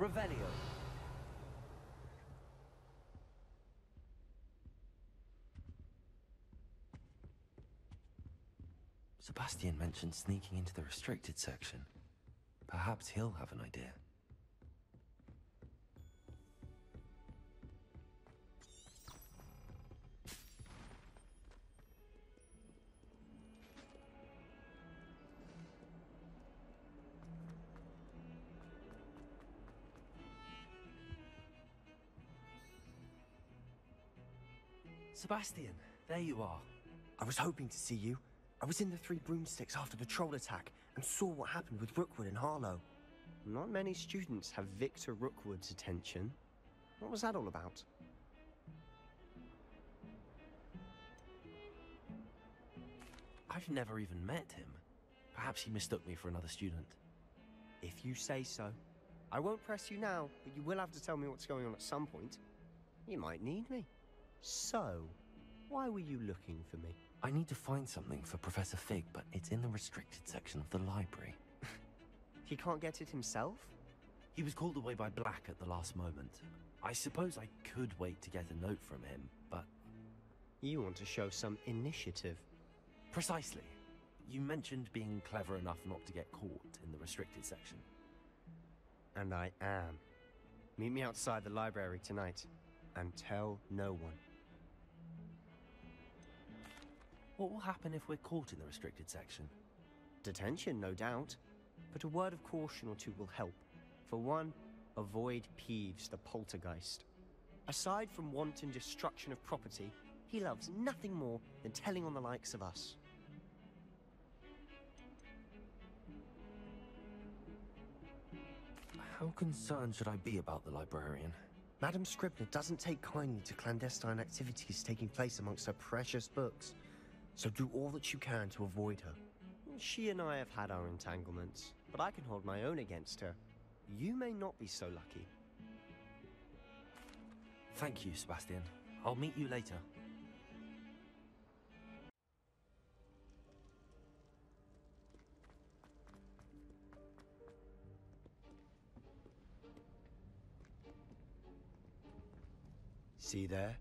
Revelio. Sebastian mentioned sneaking into the restricted section. Perhaps he'll have an idea. Sebastian, there you are. I was hoping to see you. I was in the Three Broomsticks after the troll attack and saw what happened with Rookwood and Harlow. Not many students have Victor Rookwood's attention. What was that all about? I've never even met him. Perhaps he mistook me for another student. If you say so. I won't press you now, but you will have to tell me what's going on at some point. You might need me. So, why were you looking for me? I need to find something for Professor Fig, but it's in the restricted section of the library. He can't get it himself? He was called away by Black at the last moment. I suppose I could wait to get a note from him, but... You want to show some initiative. Precisely. You mentioned being clever enough not to get caught in the restricted section. And I am. Meet me outside the library tonight, and tell no one. What will happen if we're caught in the restricted section? Detention, no doubt. But a word of caution or two will help. For one, avoid Peeves the poltergeist. Aside from wanton destruction of property, he loves nothing more than telling on the likes of us. How concerned should I be about the librarian? Madame Scribner doesn't take kindly to clandestine activities taking place amongst her precious books, so do all that you can to avoid her. She and I have had our entanglements, but I can hold my own against her. You may not be so lucky. Thank you, Sebastian. I'll meet you later. See there?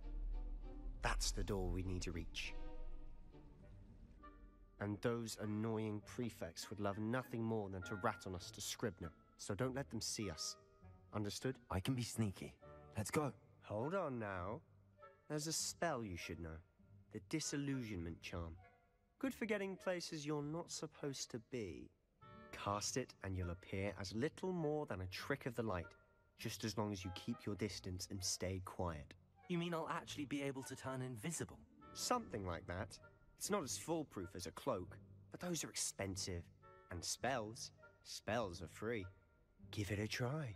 That's the door we need to reach. And those annoying prefects would love nothing more than to rat on us to Scribner, so don't let them see us. Understood? I can be sneaky. Let's go. Hold on now. There's a spell you should know. The Disillusionment Charm. Good for getting places you're not supposed to be. Cast it and you'll appear as little more than a trick of the light, just as long as you keep your distance and stay quiet. You mean I'll actually be able to turn invisible? Something like that. It's not as foolproof as a cloak, but those are expensive. And spells, spells are free. Give it a try.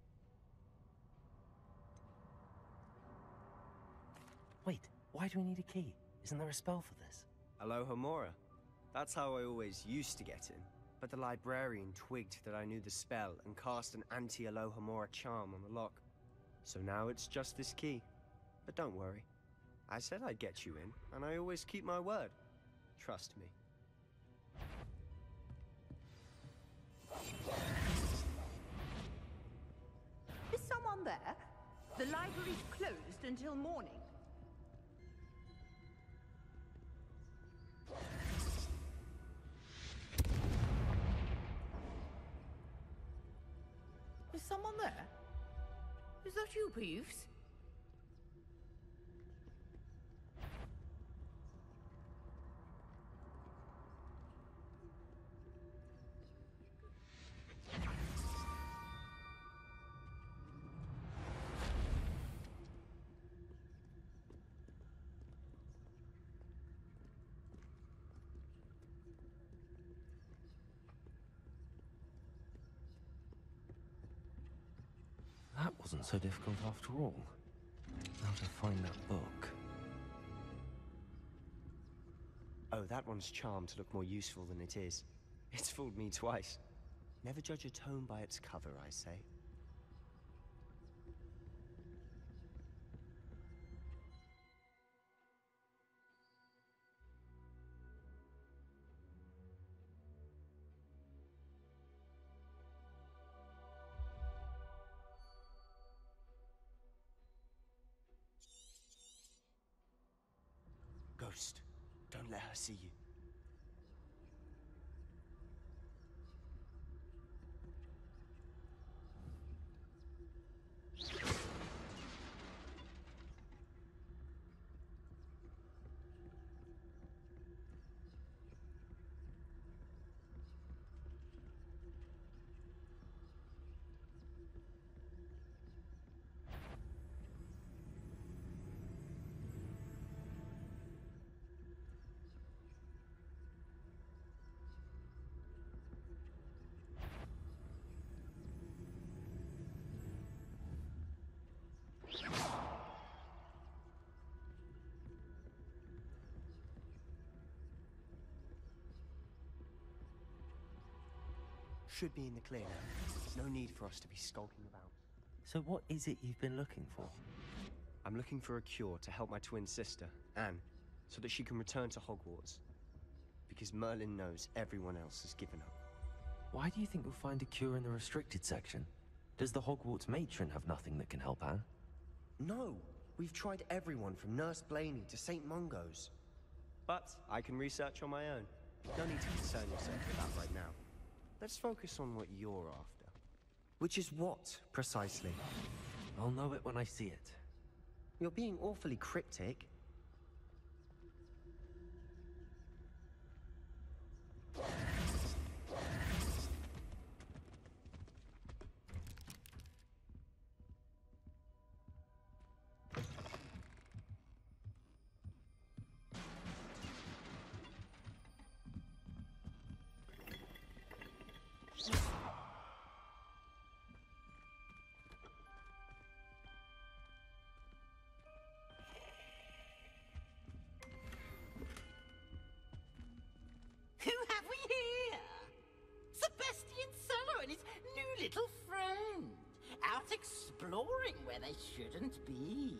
Wait, why do we need a key? Isn't there a spell for this? Alohomora. That's how I always used to get in. But the librarian twigged that I knew the spell and cast an anti-Alohomora charm on the lock. So now it's just this key. But don't worry. I said I'd get you in, and I always keep my word. Trust me. Is someone there? The library's closed until morning. Someone there? Is that you, Peeves? Wasn't so difficult after all. Now to find that book. Oh, that one's charmed to look more useful than it is. It's fooled me twice. Never judge a tome by its cover, I say. See you. Should be in the clear now. No need for us to be skulking about. So what is it you've been looking for? I'm looking for a cure to help my twin sister, Anne, so that she can return to Hogwarts. Because Merlin knows everyone else has given up. Why do you think you'll find a cure in the restricted section? Does the Hogwarts matron have nothing that can help Anne? No! We've tried everyone from Nurse Blaney to St. Mungo's. But I can research on my own. No need to concern yourself with that right now. Let's focus on what you're after. Which is what, precisely? I'll know it when I see it. You're being awfully cryptic. Shouldn't be.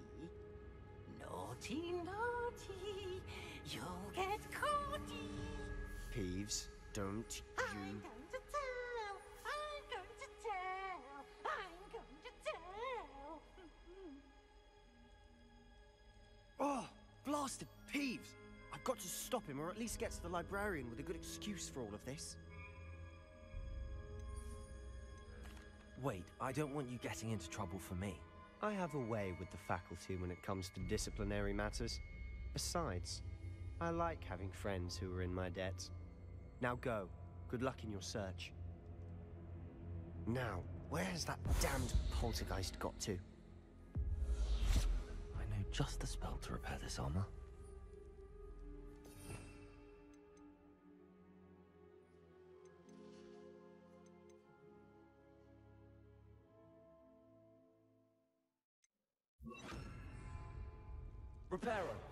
Naughty, naughty. You'll get caughty. Peeves, don't you... I'm going to tell. I'm going to tell. I'm going to tell. Oh, blasted Peeves! I've got to stop him, or at least get to the librarian with a good excuse for all of this. Wait, I don't want you getting into trouble for me. I have a way with the faculty when it comes to disciplinary matters. Besides, I like having friends who are in my debt. Now go. Good luck in your search. Now, where has that damned poltergeist got to? I know just the spell to repair this armor. Reparo!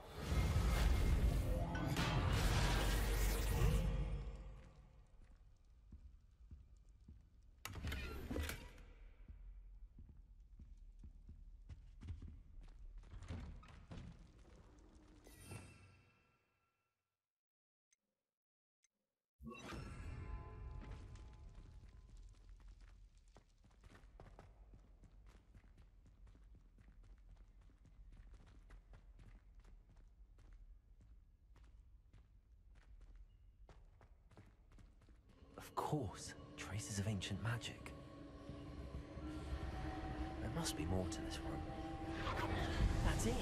Course, traces of ancient magic. There must be more to this room. That's it.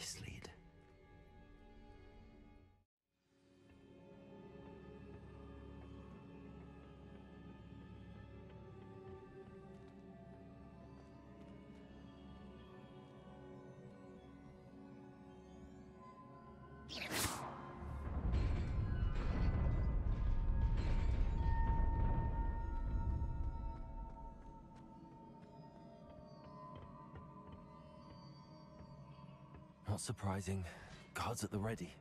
This lead? Not surprising. Guards at the ready.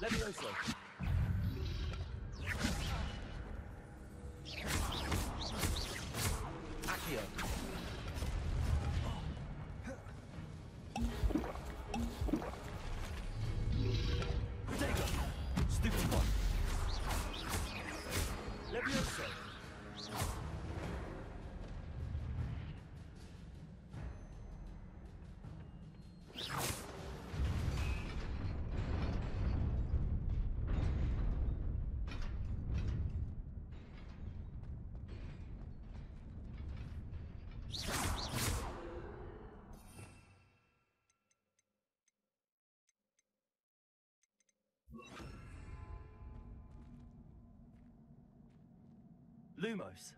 Levioso! Lumos.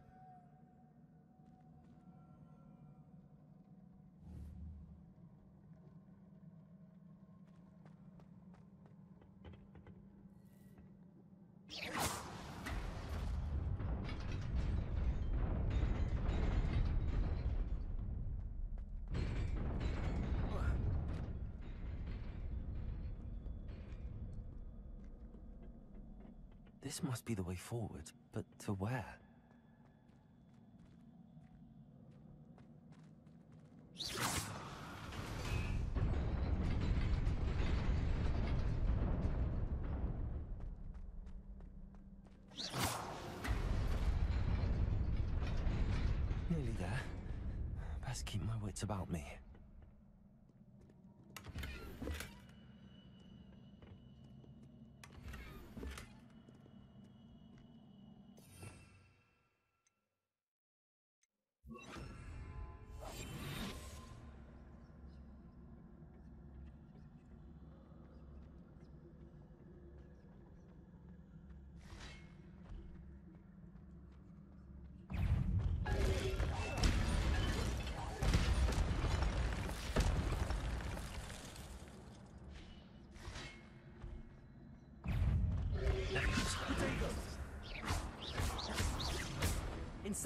This must be the way forward, but to where?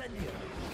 Incendio!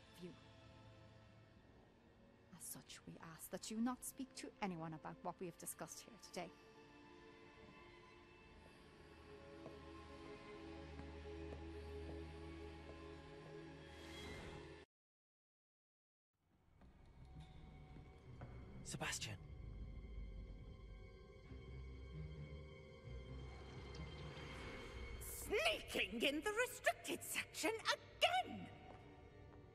As such, we ask that you not speak to anyone about what we have discussed here today. Sebastian. Sneaking in the restricted section again!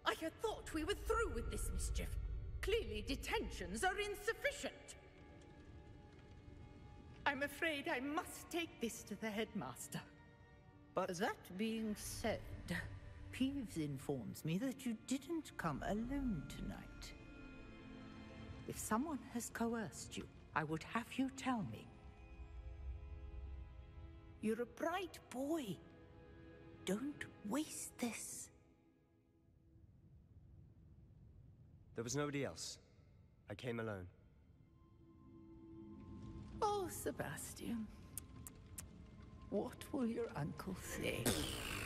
I had thought we were through with this mischief. Clearly, detentions are insufficient. I'm afraid I must take this to the headmaster. But That being said, Peeves informs me that you didn't come alone tonight. If someone has coerced you, I would have you tell me. You're a bright boy. Don't waste this. There was nobody else. I came alone. Oh, Sebastian. What will your uncle say?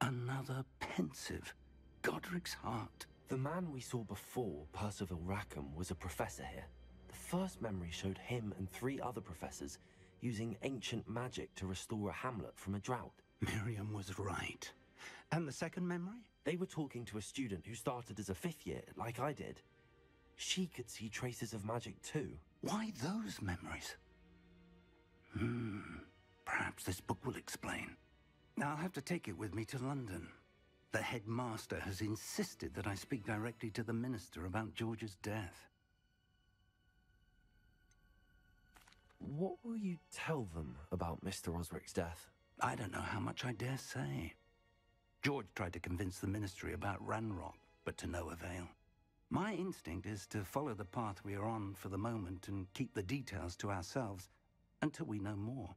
Another Pensieve. Godric's heart. The man we saw before, Percival Rackham, was a professor here. The first memory showed him and three other professors using ancient magic to restore a hamlet from a drought. Miriam was right. And the second memory? They were talking to a student who started as a fifth year, like I did. She could see traces of magic too. Why those memories? Hmm. Perhaps this book will explain. Now I'll have to take it with me to London. The headmaster has insisted that I speak directly to the minister about George's death. What will you tell them about Mr. Osric's death? I don't know how much I dare say. George tried to convince the ministry about Ranrock, but to no avail. My instinct is to follow the path we are on for the moment and keep the details to ourselves until we know more.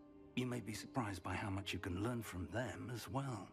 You may be surprised by how much you can learn from them as well.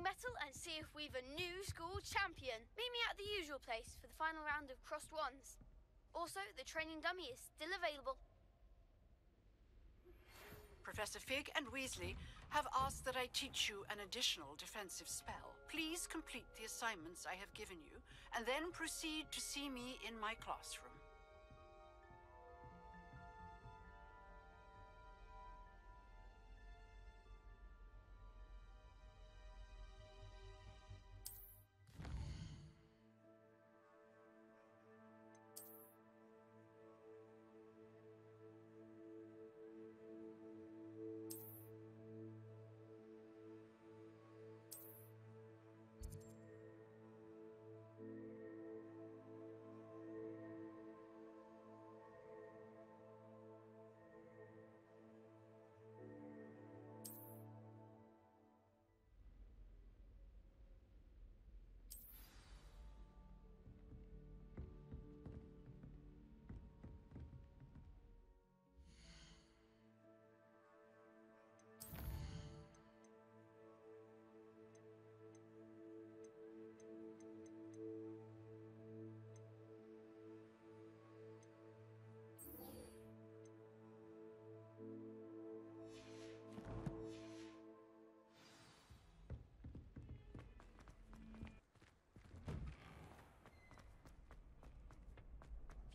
Mettle and see if we've a new school champion. Meet me at the usual place for the final round of crossed wands. Also, the training dummy is still available. Professor Fig and Weasley have asked that I teach you an additional defensive spell. Please complete the assignments I have given you, and then proceed to see me in my classroom.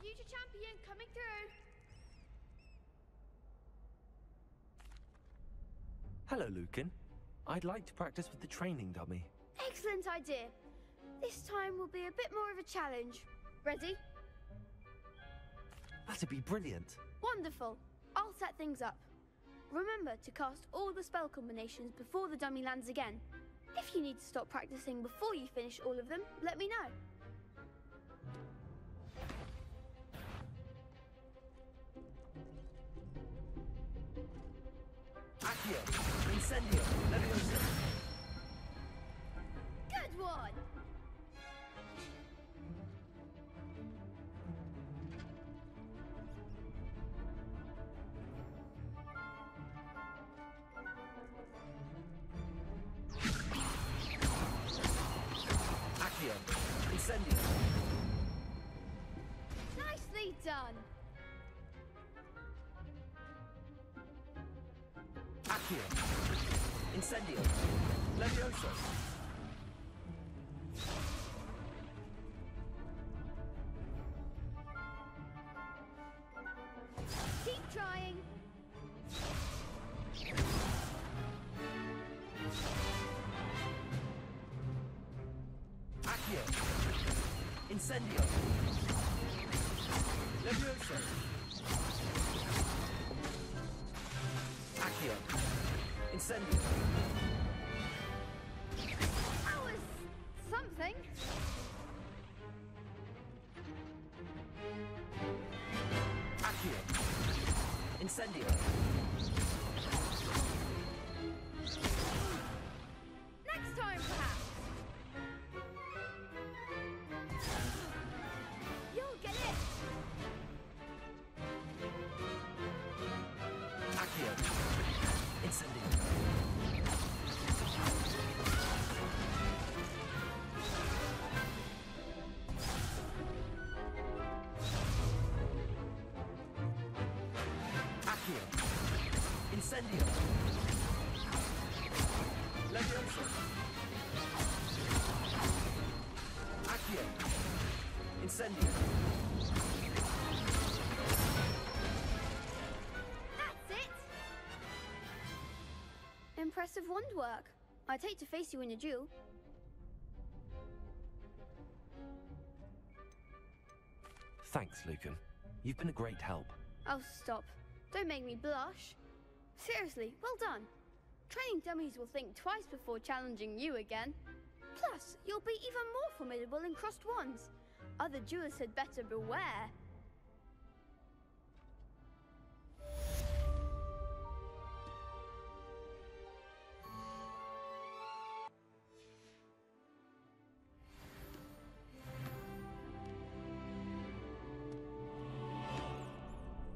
Future champion coming through. Hello, Lucan. I'd like to practice with the training dummy. Excellent idea. This time will be a bit more of a challenge. Ready? That'd be brilliant. Wonderful. I'll set things up. Remember to cast all the spell combinations before the dummy lands again. If you need to stop practicing before you finish all of them, let me know. Accio! Incendio! Incendio! Levioso! Keep trying! Accio! Incendio! Levioso! Accio! Incendio! Incendio. Incendio. Accio. Incendio. That's it. Impressive wand work. I'd hate to face you in a duel. Thanks, Lucan. You've been a great help. Oh, stop. Don't make me blush. Seriously, well done. Training dummies will think twice before challenging you again. Plus, you'll be even more formidable in crossed wands. Other duelists had better beware.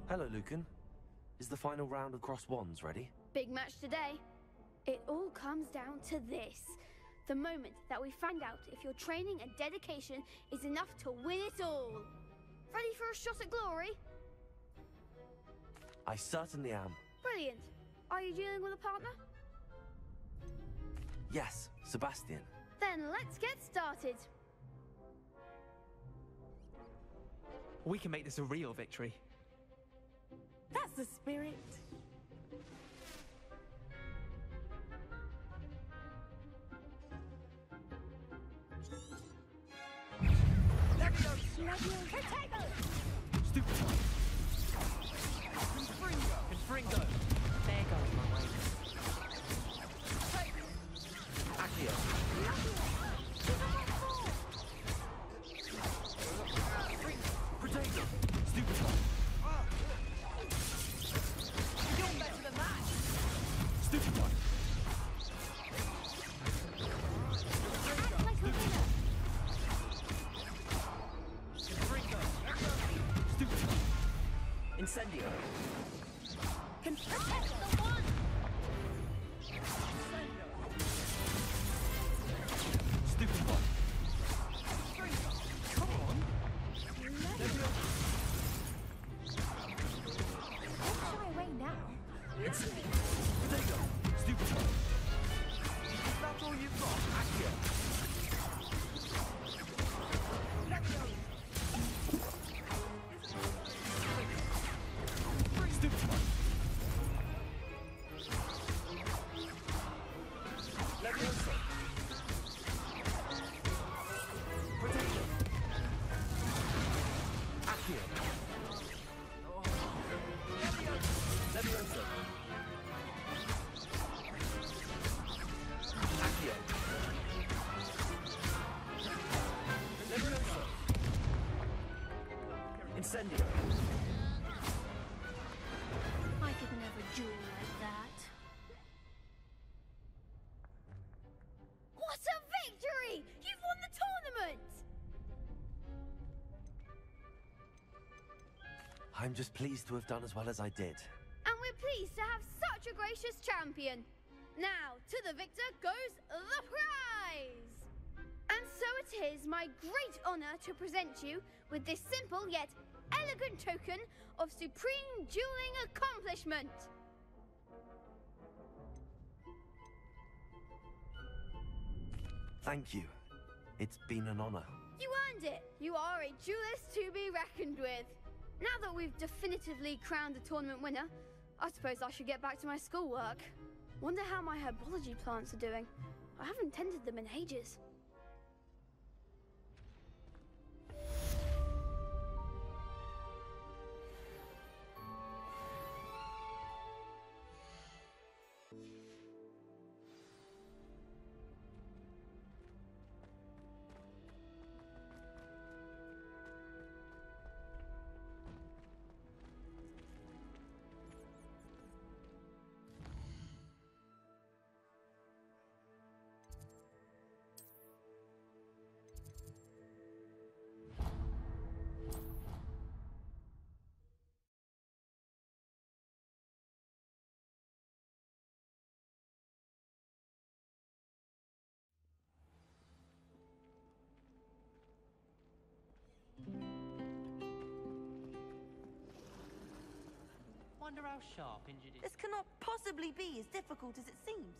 Hello, Lucan. Is the final round of Crossed Wands ready? Big match today. It all comes down to this. The moment that we find out if your training and dedication is enough to win it all. Ready for a shot at glory? I certainly am. Brilliant. Are you dealing with a partner? Yes, Sebastian. Then let's get started. We can make this a real victory. That's the spirit. Levioso. Incendio. I could never duel like that. What a victory! You've won the tournament! I'm just pleased to have done as well as I did. And we're pleased to have such a gracious champion. Now, to the victor goes the prize! And so it is my great honor to present you with this simple yet elegant token of supreme dueling accomplishment. Thank you. It's been an honor. You earned it! You are a duelist to be reckoned with. Now that we've definitively crowned the tournament winner, I suppose I should get back to my schoolwork. Wonder how my herbology plants are doing. I haven't tended them in ages. Wonder how sharp injured is. This cannot possibly be as difficult as it seems.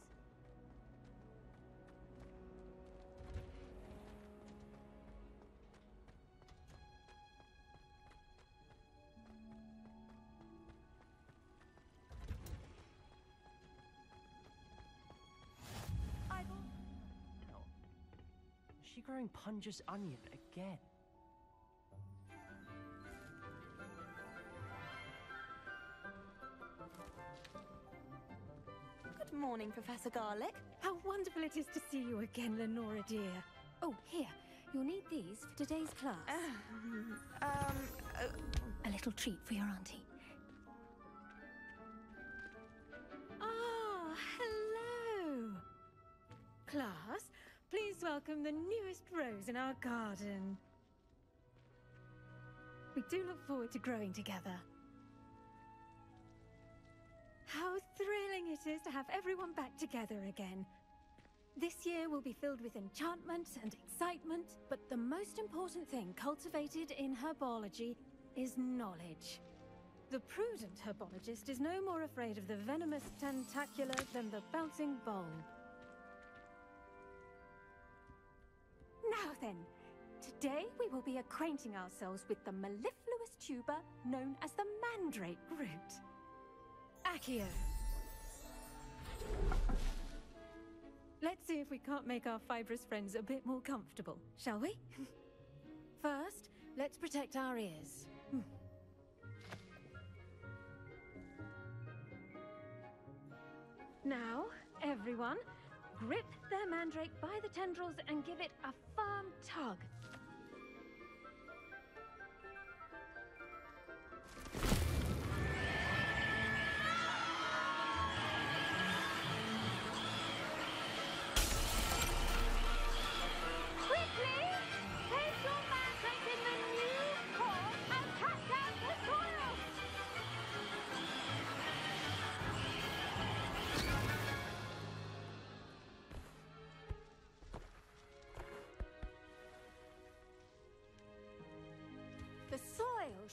Is she growing Punja's onion again? Morning, Professor Garlick. How wonderful it is to see you again, Lenora dear. Oh, here. You'll need these for today's class. um, uh, A little treat for your auntie. Ah, hello! Class, please welcome the newest rose in our garden. We do look forward to growing together. How thrilling it is to have everyone back together again. This year will be filled with enchantment and excitement, but the most important thing cultivated in herbology is knowledge. The prudent herbologist is no more afraid of the venomous tentacula than the bouncing bulb. Now then, today we will be acquainting ourselves with the mellifluous tuber known as the mandrake root. Accio. Let's see if we can't make our fibrous friends a bit more comfortable, shall we? First, let's protect our ears. Hmm. Now, everyone, grip their mandrake by the tendrils and give it a firm tug.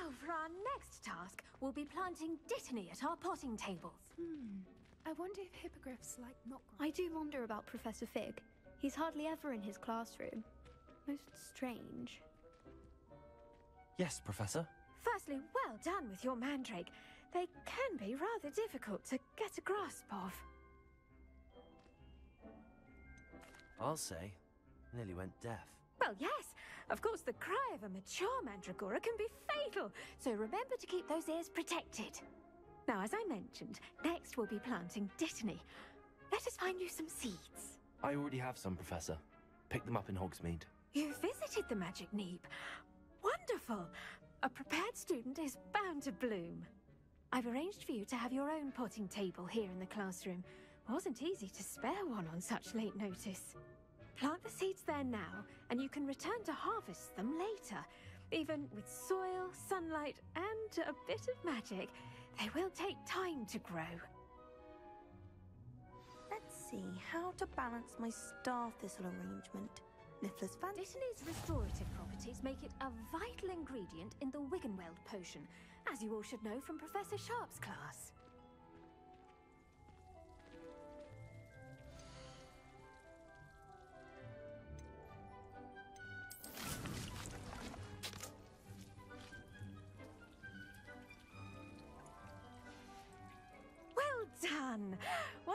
Now, for our next task, we'll be planting Dittany at our potting tables. Hmm. I wonder if hippogriffs like not. I do wonder about Professor Fig. He's hardly ever in his classroom. Most strange. Yes, Professor. Firstly, well done with your mandrake. They can be rather difficult to get a grasp of. I'll say. Nearly went deaf. Well, yes, of course, the cry of a mature mandragora can be fatal, so remember to keep those ears protected. Now, as I mentioned, next we'll be planting Dittany. Let us find you some seeds. I already have some, Professor. Pick them up in Hogsmeade. You visited the Magic Neep. Wonderful! A prepared student is bound to bloom. I've arranged for you to have your own potting table here in the classroom. Wasn't easy to spare one on such late notice. Plant the seeds there now, and you can return to harvest them later. Even with soil, sunlight, and a bit of magic, they will take time to grow. Let's see how to balance my star thistle arrangement. Niffler's fan. Dittany's restorative properties make it a vital ingredient in the Wiggenweld potion, as you all should know from Professor Sharp's class.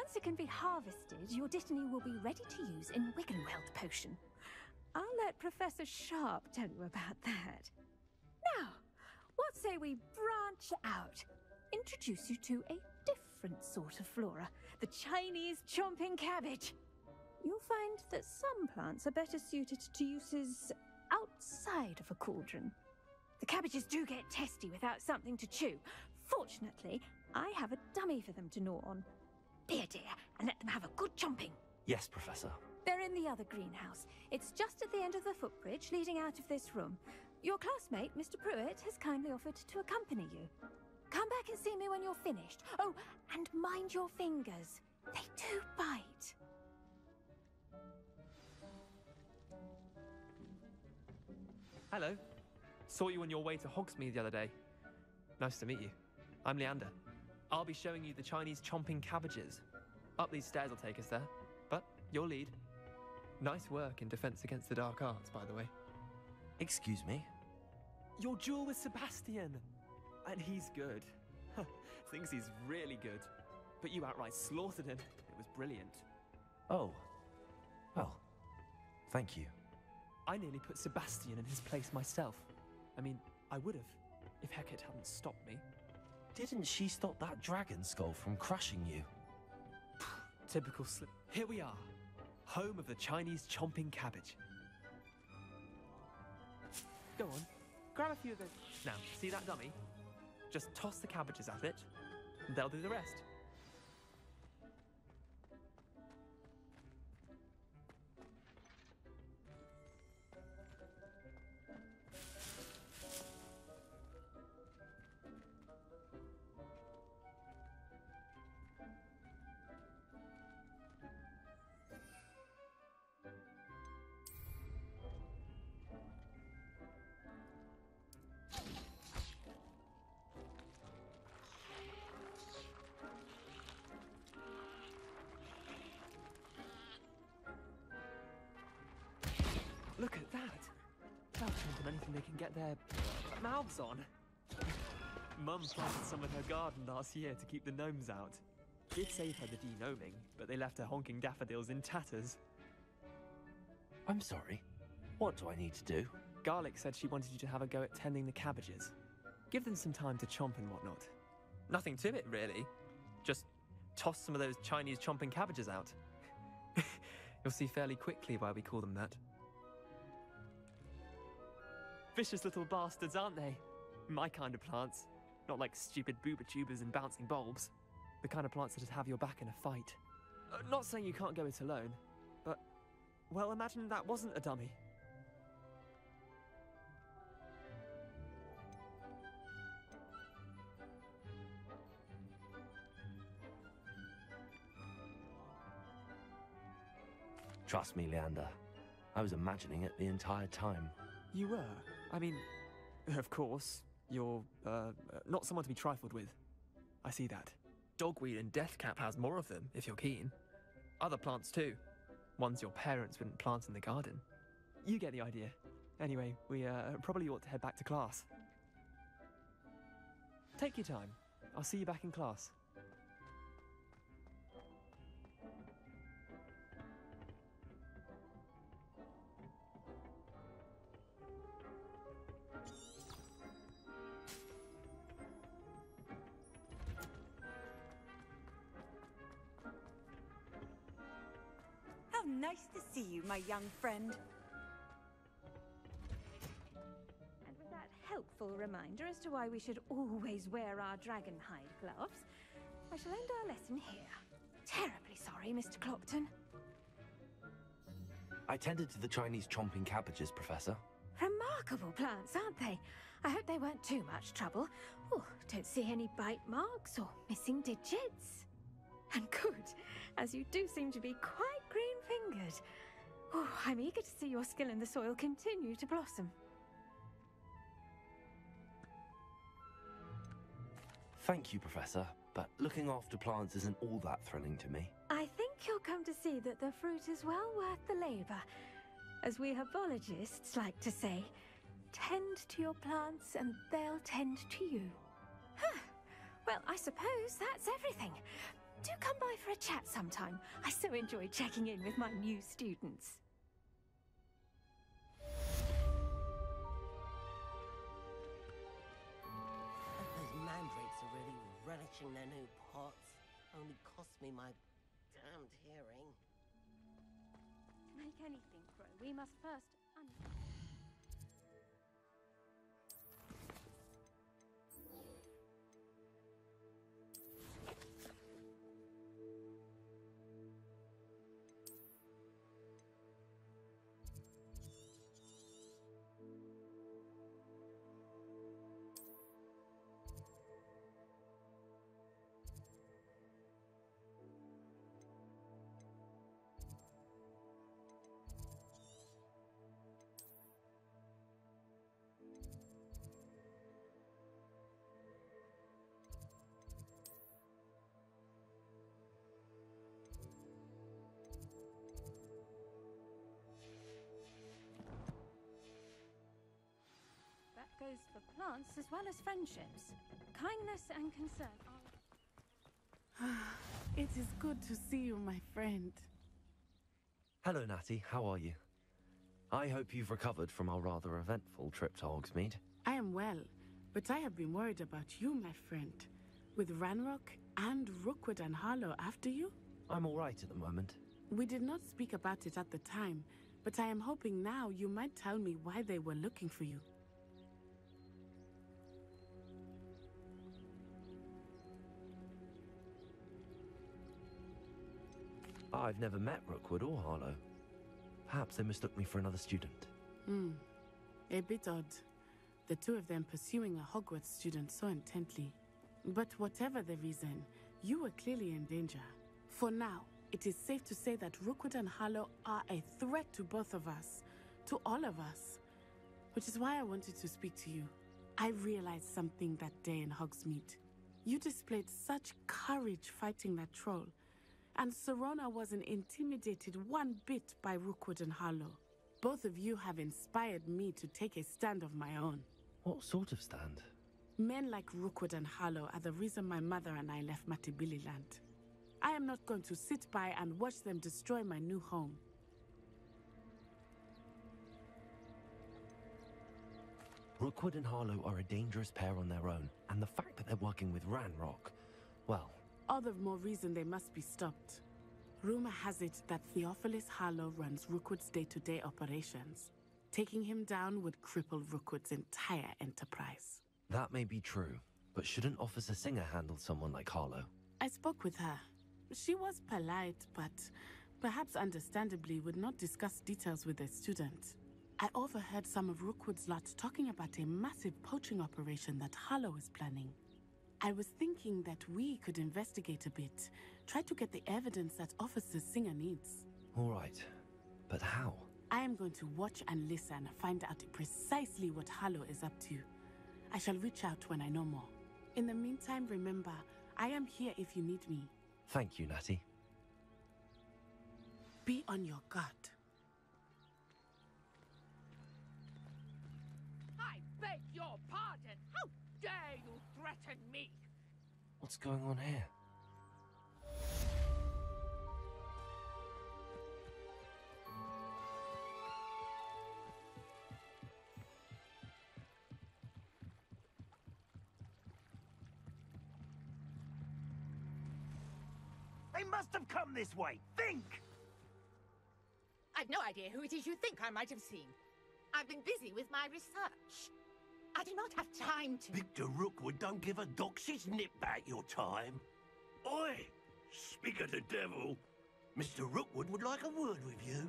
Once it can be harvested, your Dittany will be ready to use in Wiggenweld potion. I'll let Professor Sharp tell you about that. Now, what say we branch out? Introduce you to a different sort of flora, the Chinese chomping cabbage. You'll find that some plants are better suited to uses outside of a cauldron. The cabbages do get testy without something to chew. Fortunately, I have a dummy for them to gnaw on. Be a dear and let them have a good chomping. Yes, Professor. They're in the other greenhouse. It's just at the end of the footbridge leading out of this room. Your classmate, Mr. Prewett, has kindly offered to accompany you. Come back and see me when you're finished. Oh, and mind your fingers. They do bite. Hello. Saw you on your way to Hogsmeade the other day. Nice to meet you. I'm Leander. I'll be showing you the Chinese chomping cabbages. Up these stairs will take us there, but your lead. Nice work in Defense Against the Dark Arts, by the way. Excuse me? Your duel with Sebastian! And he's good. Thinks he's really good. But you outright slaughtered him. It was brilliant. Oh. Well, thank you. I nearly put Sebastian in his place myself. I mean, I would have, if Hecat hadn't stopped me. Didn't she stop that dragon skull from crushing you? Typical slip. Here we are, home of the Chinese chomping cabbage. Go on, grab a few of those. Now, see that dummy? Just toss the cabbages at it, and they'll do the rest. Get their mouths on. Mum planted some in her garden last year to keep the gnomes out. Did save her the degnoming, but they left her honking daffodils in tatters. I'm sorry. What do I need to do? Garlick said she wanted you to have a go at tending the cabbages. Give them some time to chomp and whatnot. Nothing to it, really. Just toss some of those Chinese chomping cabbages out. You'll see fairly quickly why we call them that. Vicious little bastards, aren't they? My kind of plants. Not like stupid bubotubers and bouncing bulbs. The kind of plants that'd have your back in a fight. Uh, not saying you can't go it alone, but, well, imagine that wasn't a dummy. Trust me, Leander. I was imagining it the entire time. You were? I mean, of course, you're, uh, uh, not someone to be trifled with. I see that. Dogweed and deathcap has more of them, if you're keen. Other plants too. Ones your parents wouldn't plant in the garden. You get the idea. Anyway, we uh, probably ought to head back to class. Take your time. I'll see you back in class. Nice to see you, my young friend. And with that helpful reminder as to why we should always wear our dragon hide gloves, I shall end our lesson here. Terribly sorry, Mr. Clopton. I tended to the Chinese chomping cabbages, Professor. Remarkable plants, aren't they? I hope they weren't too much trouble. Oh, don't see any bite marks or missing digits. And good, as you do seem to be quite green-fingered. Oh, I'm eager to see your skill in the soil continue to blossom. Thank you, Professor, but looking after plants isn't all that thrilling to me. I think you'll come to see that the fruit is well worth the labour. As we herbologists like to say, tend to your plants and they'll tend to you. Huh. Well, I suppose that's everything. Do come by for a chat sometime. I so enjoy checking in with my new students. Those mandrakes are really relishing their new pots. Only cost me my damned hearing. To make anything grow, we must first goes for plants as well as friendships. Kindness and concern are. it is good to see you, my friend. Hello, Natty. How are you? I hope you've recovered from our rather eventful trip to Hogsmeade. I am well, but I have been worried about you, my friend. With Ranrock and Rookwood and Harlow after you? I'm all right at the moment. We did not speak about it at the time, but I am hoping now you might tell me why they were looking for you. I've never met Rookwood or Harlow. Perhaps they mistook me for another student. Hmm. A bit odd. The two of them pursuing a Hogwarts student so intently. But whatever the reason, you were clearly in danger. For now, it is safe to say that Rookwood and Harlow are a threat to both of us, to all of us. Which is why I wanted to speak to you. I realized something that day in Hogsmeade. You displayed such courage fighting that troll, and Sirona wasn't intimidated one bit by Rookwood and Harlow. Both of you have inspired me to take a stand of my own. What sort of stand? Men like Rookwood and Harlow are the reason my mother and I left Matabeleland. I am not going to sit by and watch them destroy my new home. Rookwood and Harlow are a dangerous pair on their own, and the fact that they're working with Ranrock, well, All the more reason they must be stopped. Rumor has it that Theophilus Harlow runs Rookwood's day-to-day operations. Taking him down would cripple Rookwood's entire enterprise. that may be true, but shouldn't Officer Singer handle someone like Harlow? I spoke with her. She was polite, but perhaps understandably would not discuss details with a student. I overheard some of Rookwood's lot talking about a massive poaching operation that Harlow is planning. I was thinking that we could investigate a bit, try to get the evidence that Officer Singer needs. All right, but how? I am going to watch and listen, find out precisely what Harlow is up to. I shall reach out when I know more. In the meantime, remember, I am here if you need me. Thank you, Natty. Be on your guard. I beg your pardon. How dare you threaten me? What's going on here? They must have come this way. Think! I've no idea who it is you think I might have seen. I've been busy with my research. I do not have time to. Victor Rookwood don't give a doxy's nip back your time. Oi! Speak of the devil. Mr. Rookwood would like a word with you.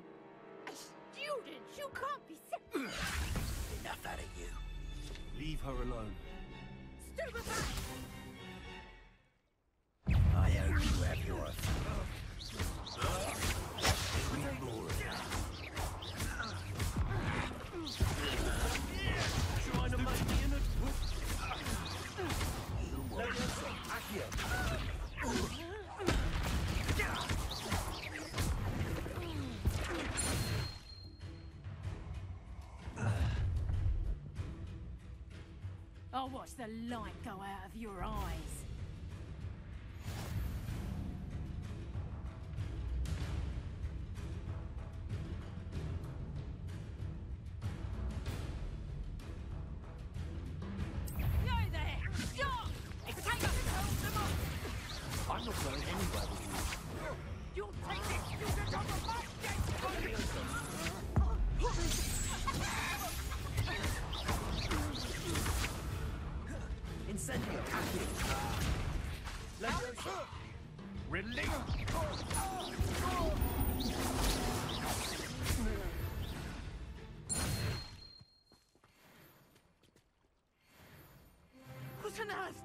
A student! You can't be serious! Enough out of you. Leave her alone. Stupefy! I hope you have your oh. Light go out of your eyes.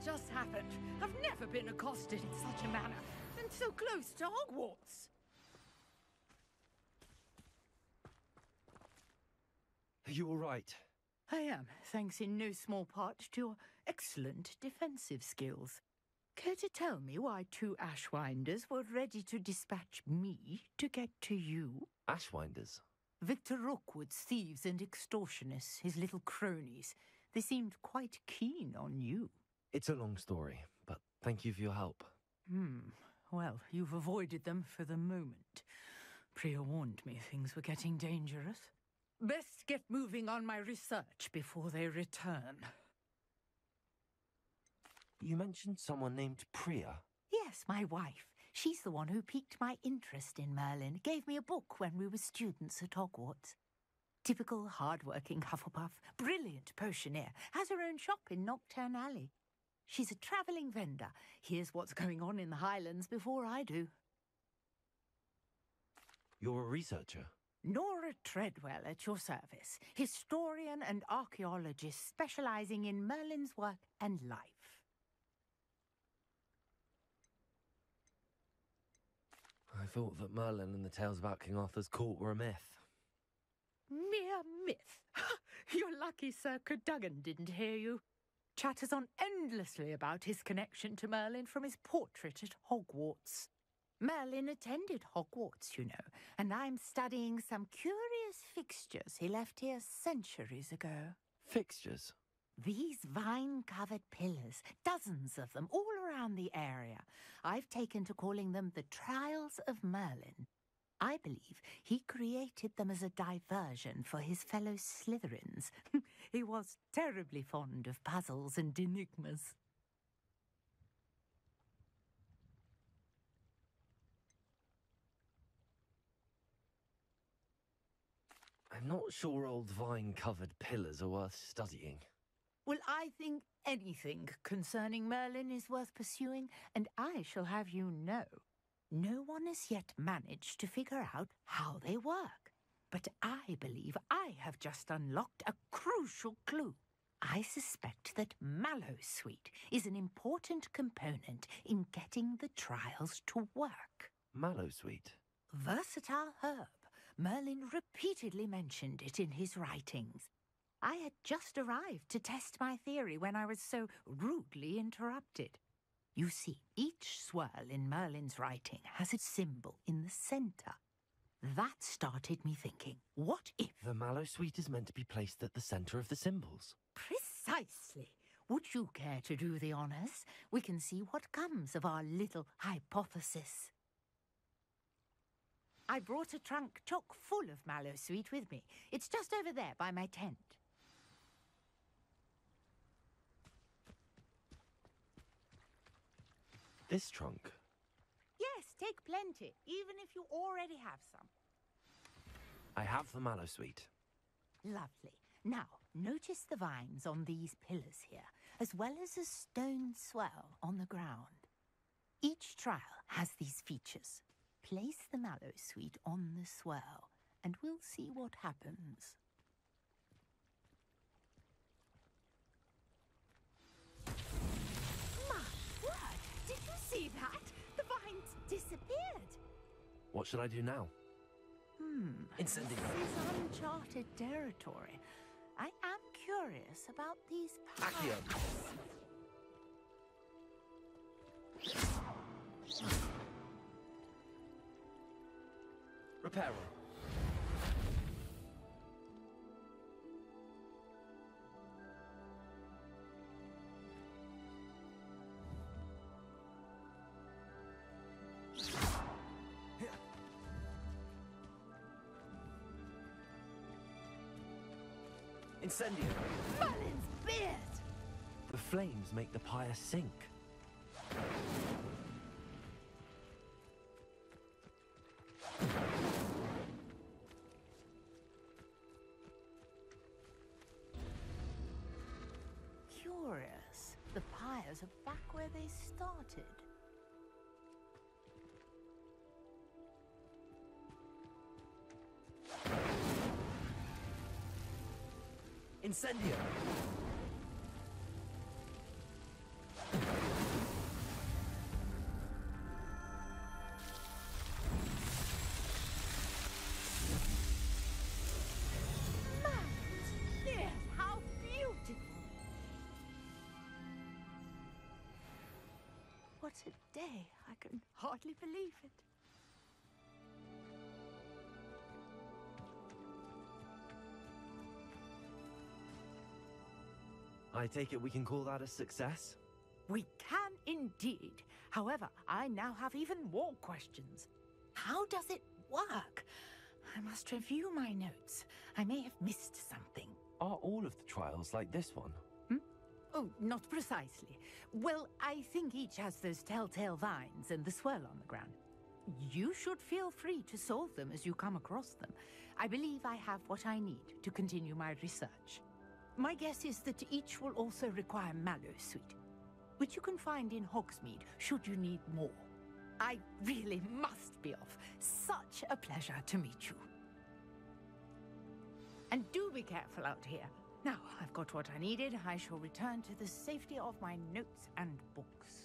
Just happened? I've never been accosted in such a manner, and so close to Hogwarts. Are you all right? I am, thanks in no small part to your excellent defensive skills. Care to tell me why two Ashwinders were ready to dispatch me to get to you? Ashwinders? Victor Rookwood's thieves and extortionists, his little cronies. They seemed quite keen on you. It's a long story, but thank you for your help. Hmm. Well, you've avoided them for the moment. Priya warned me things were getting dangerous. Best get moving on my research before they return. You mentioned someone named Priya. Yes, my wife. She's the one who piqued my interest in Merlin, gave me a book when we were students at Hogwarts. Typical hard-working Hufflepuff, brilliant potioneer, has her own shop in Knockturn Alley. She's a travelling vendor, Here's what's going on in the Highlands before I do. You're a researcher. Nora Treadwell at your service, historian and archaeologist specialising in Merlin's work and life. I thought that Merlin and the tales about King Arthur's court were a myth. Mere myth. You're lucky Sir Cadogan didn't hear you. Chatters on endlessly about his connection to Merlin from his portrait at Hogwarts. Merlin attended Hogwarts, you know, and I'm studying some curious fixtures he left here centuries ago. Fixtures? These vine covered pillars, dozens of them, all around the area. I've taken to calling them the Trials of Merlin. I believe he created them as a diversion for his fellow Slytherins. he was terribly fond of puzzles and enigmas. I'm not sure old vine covered pillars are worth studying. Well, I think anything concerning Merlin is worth pursuing, and I shall have you know. No one has yet managed to figure out how they work. But I believe I have just unlocked a crucial clue. I suspect that mallow sweet is an important component in getting the trials to work. Mallow sweet? Versatile herb. Merlin repeatedly mentioned it in his writings. I had just arrived to test my theory when I was so rudely interrupted. You see, each swirl in Merlin's writing has its symbol in the centre. That started me thinking, what if... The mallow sweet is meant to be placed at the centre of the symbols. Precisely. Would you care to do the honours? We can see what comes of our little hypothesis. I brought a trunk chock full of mallow sweet with me. It's just over there by my tent. This trunk? Yes, take plenty, even if you already have some. I have the Mallowsweet. Lovely. Now, notice the vines on these pillars here, as well as a stone swirl on the ground. Each trial has these features. Place the Mallowsweet on the swirl, and we'll see what happens. Disappeared. What should I do now? Hmm. Incendiary. This is uncharted territory. I am curious about these Accio. Reparo. Incendio. Beard! The flames make the pyre sink. Incendio. Yes, how beautiful! What a day! I can hardly believe it. I take it we can call that a success? We can indeed. However, I now have even more questions. How does it work? I must review my notes. I may have missed something. Are all of the trials like this one? Hmm? Oh, not precisely. Well, I think each has those telltale vines and the swirl on the ground. You should feel free to solve them as you come across them. I believe I have what I need to continue my research. My guess is that each will also require mallow sweet, which you can find in Hogsmeade should you need more. I really must be off. Such a pleasure to meet you. And do be careful out here. Now I've got what I needed. I shall return to the safety of my notes and books.